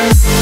Bye.